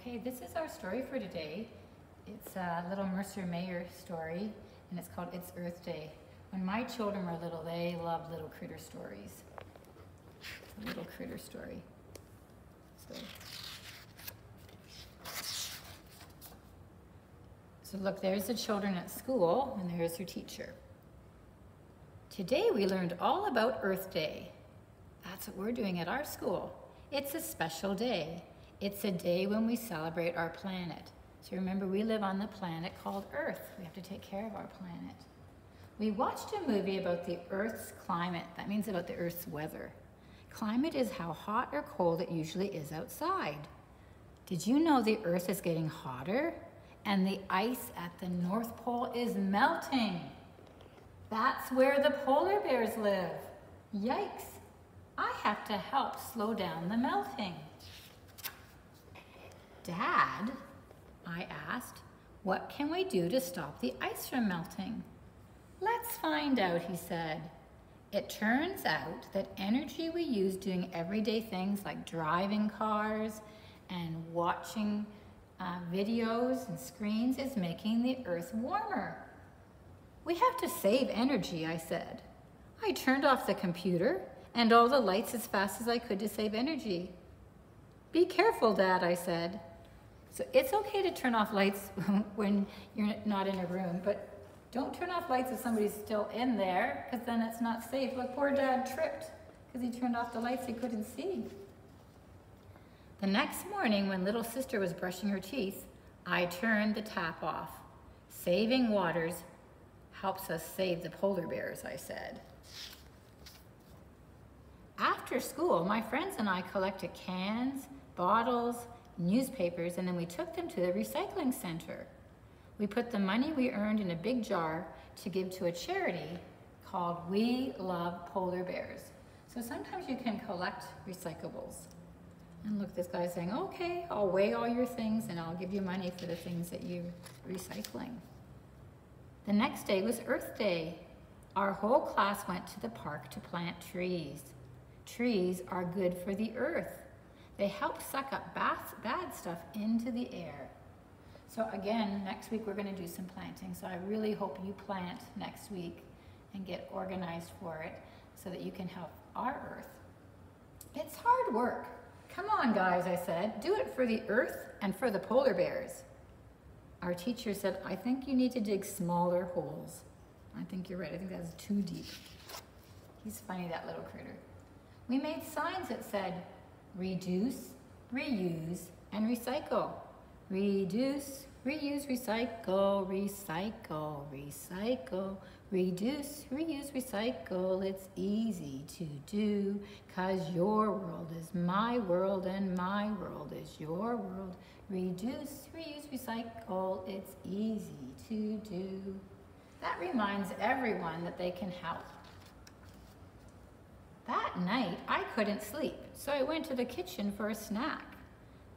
Okay, this is our story for today. It's a little Mercer Mayer story, and it's called It's Earth Day. When my children were little, they loved little critter stories. It's a little critter story. So, so look, there's the children at school, and there's their teacher. Today we learned all about Earth Day. That's what we're doing at our school. It's a special day. It's a day when we celebrate our planet. So remember, we live on the planet called Earth. We have to take care of our planet. We watched a movie about the Earth's climate. That means about the Earth's weather. Climate is how hot or cold it usually is outside. Did you know the Earth is getting hotter and the ice at the North Pole is melting? That's where the polar bears live. Yikes. I have to help slow down the melting. Dad, I asked, what can we do to stop the ice from melting? Let's find out, he said. It turns out that energy we use doing everyday things like driving cars and watching uh, videos and screens is making the earth warmer. We have to save energy, I said. I turned off the computer and all the lights as fast as I could to save energy. Be careful, Dad, I said. So it's okay to turn off lights when you're not in a room, but don't turn off lights if somebody's still in there, because then it's not safe. Look, poor dad tripped because he turned off the lights he couldn't see. The next morning, when little sister was brushing her teeth, I turned the tap off. Saving waters helps us save the polar bears, I said. After school, my friends and I collected cans, bottles, newspapers, and then we took them to the recycling center. We put the money we earned in a big jar to give to a charity called We Love Polar Bears. So sometimes you can collect recyclables. And look, this guy's saying, okay, I'll weigh all your things and I'll give you money for the things that you're recycling. The next day was Earth Day. Our whole class went to the park to plant trees. Trees are good for the earth. They help suck up bad stuff into the air. So again, next week we're going to do some planting. So I really hope you plant next week and get organized for it so that you can help our earth. It's hard work. Come on, guys, I said. Do it for the earth and for the polar bears. Our teacher said, I think you need to dig smaller holes. I think you're right. I think that's too deep. He's funny, that little critter. We made signs that said, reduce, reuse, and recycle. Reduce, reuse, recycle, recycle, recycle, reduce, reuse, recycle. It's easy to do, cause your world is my world and my world is your world. Reduce, reuse, recycle. It's easy to do. That reminds everyone that they can help. That night, I couldn't sleep, so I went to the kitchen for a snack.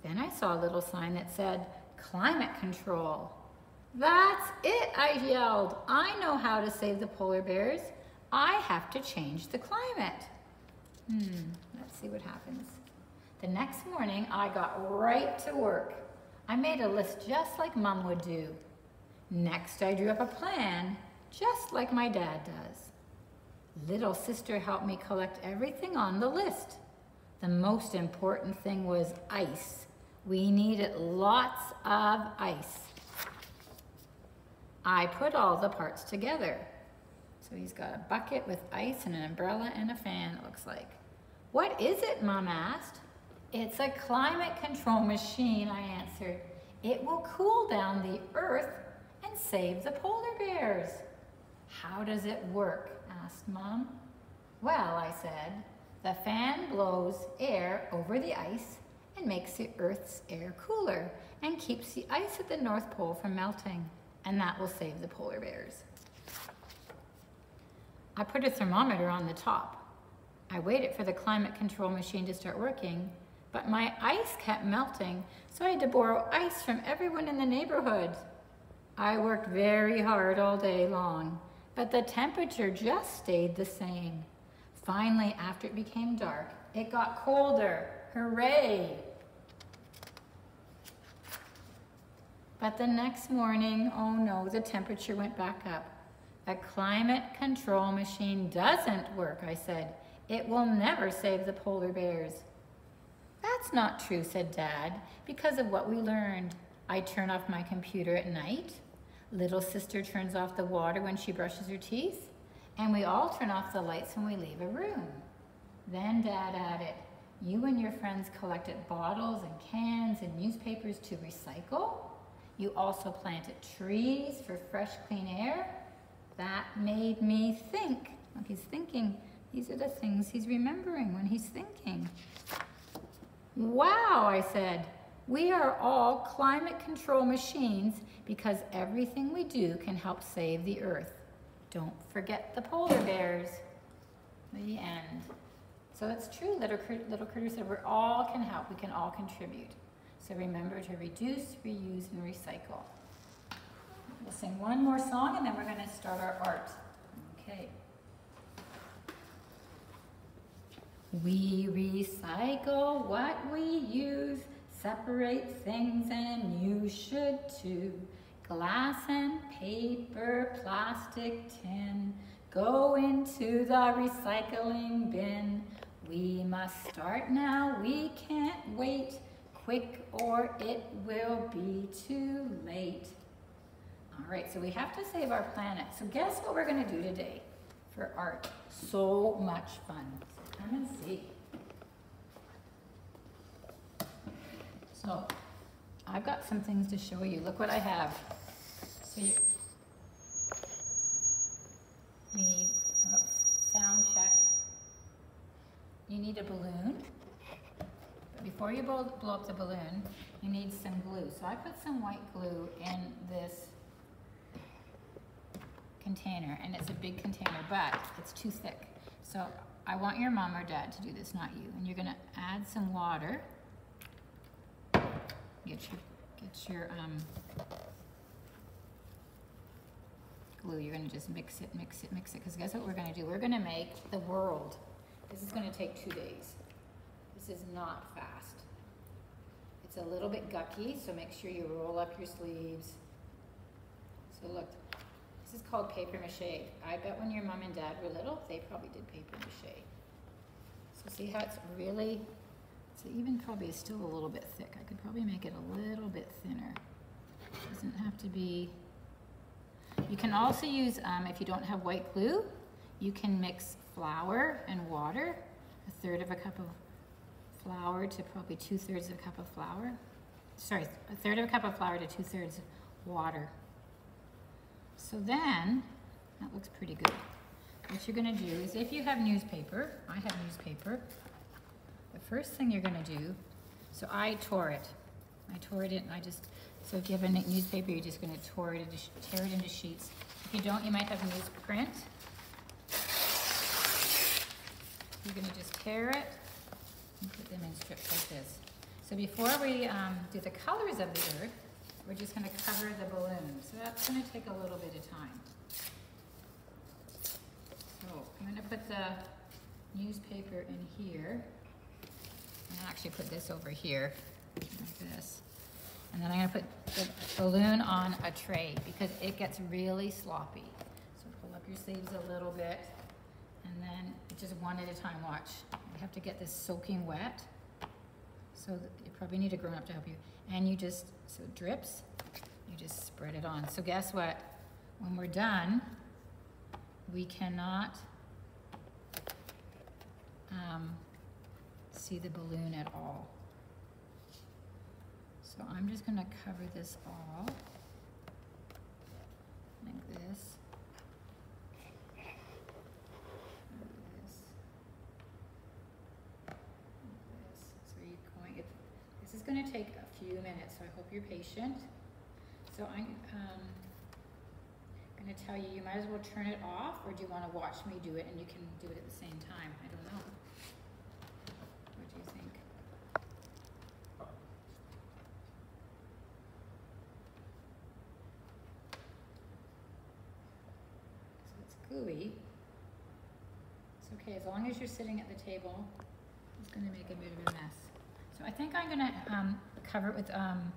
Then I saw a little sign that said, climate control. That's it, I yelled. I know how to save the polar bears. I have to change the climate. Hmm, let's see what happens. The next morning, I got right to work. I made a list just like Mom would do. Next, I drew up a plan, just like my dad does. Little sister helped me collect everything on the list. The most important thing was ice. We needed lots of ice. I put all the parts together. So he's got a bucket with ice and an umbrella and a fan, it looks like. What is it, Mom asked. It's a climate control machine, I answered. It will cool down the earth and save the polar bears. How does it work? asked Mom. Well, I said, the fan blows air over the ice and makes the Earth's air cooler and keeps the ice at the North Pole from melting, and that will save the polar bears. I put a thermometer on the top. I waited for the climate control machine to start working, but my ice kept melting, so I had to borrow ice from everyone in the neighborhood. I worked very hard all day long but the temperature just stayed the same. Finally, after it became dark, it got colder. Hooray! But the next morning, oh no, the temperature went back up. A climate control machine doesn't work, I said. It will never save the polar bears. That's not true, said Dad, because of what we learned. I turn off my computer at night. Little sister turns off the water when she brushes her teeth. And we all turn off the lights when we leave a room. Then Dad added, you and your friends collected bottles and cans and newspapers to recycle. You also planted trees for fresh, clean air. That made me think. Well, he's thinking. These are the things he's remembering when he's thinking. Wow, I said. We are all climate control machines because everything we do can help save the earth. Forget the polar bears. The end. So it's true, little, little critter said, we all can help, we can all contribute. So remember to reduce, reuse, and recycle. We'll sing one more song and then we're going to start our art. Okay. We recycle what we use, separate things and you should too. Glass and paper, plastic, tin, go into the recycling bin. We must start now, we can't wait, quick or it will be too late. All right, so we have to save our planet. So guess what we're gonna do today for art? So much fun. Come and see. So I've got some things to show you. Look what I have. So you, we need, oops, sound check. You need a balloon. But before you blow, blow up the balloon, you need some glue. So I put some white glue in this container, and it's a big container, but it's too thick. So I want your mom or dad to do this, not you. And you're gonna add some water. Get your, get your um, glue. You're gonna just mix it, mix it, mix it. Because guess what we're gonna do? We're gonna make the world. This is gonna take two days. This is not fast. It's a little bit gucky, so make sure you roll up your sleeves. So look, this is called paper mache. I bet when your mom and dad were little, they probably did paper mache. So see how it's really, it's even probably still a little bit thick. I could probably make it a little bit thinner. It doesn't have to be. You can also use, um, if you don't have white glue, you can mix flour and water, a third of a cup of flour to probably two thirds of a cup of flour. Sorry, a third of a cup of flour to two thirds of water. So then, that looks pretty good. What you're gonna do is if you have newspaper, I have newspaper, the first thing you're gonna do, so I tore it. I tore it in, I just, so if you have a newspaper, you're just gonna tore it into, tear it into sheets. If you don't, you might have newsprint. You're gonna just tear it and put them in strips like this. So before we um, do the colors of the earth, we're just gonna cover the balloon. So that's gonna take a little bit of time. So I'm gonna put the newspaper in here. And actually put this over here, like this. And then I'm gonna put the balloon on a tray because it gets really sloppy. So pull up your sleeves a little bit and then just one at a time, watch. Have to get this soaking wet. So you probably need a grown up to help you. And you just, so it drips, you just spread it on. So guess what? When we're done, we cannot um, see the balloon at all. So I'm just gonna cover this all like this. This is going to take a few minutes, so I hope you're patient. So I'm um, going to tell you, you might as well turn it off, or do you want to watch me do it and you can do it at the same time? I don't know. What do you think? So it's gooey. It's okay, as long as you're sitting at the table, it's going to make a bit of a mess. So I think I'm gonna um, cover it with um,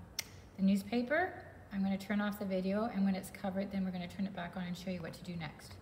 the newspaper I'm gonna turn off the video and when it's covered, then we're gonna turn it back on and show you what to do next.